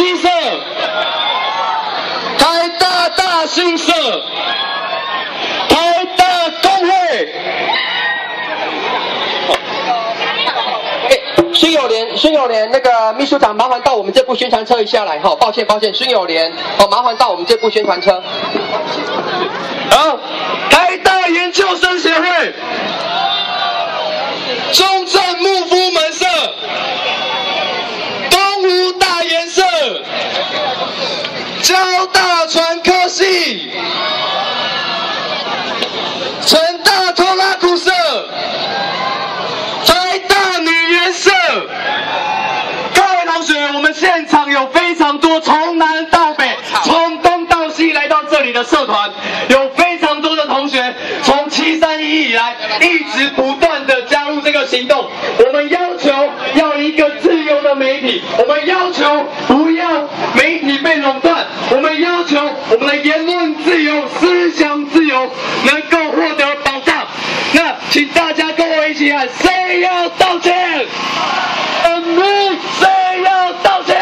新色，台大大新色，台大工会。孙友莲，孙友莲，那个秘书长麻烦到我们这部宣传车一下来，哈，抱歉抱歉，孙友莲，哦，麻烦到我们这部宣传车。好。交大传科系、成大拖拉古社、台大女研社。各位同学，我们现场有非常多从南到北、从东到西来到这里的社团，有非常多的同学从七三一以来一直不断的加入这个行动。我们要求要一个自由的媒体，我们要求媒体被垄断我们要求我们的言论自由思想自由能够获得保障。那请大家跟我一起喊谁要道歉？谁要道歉？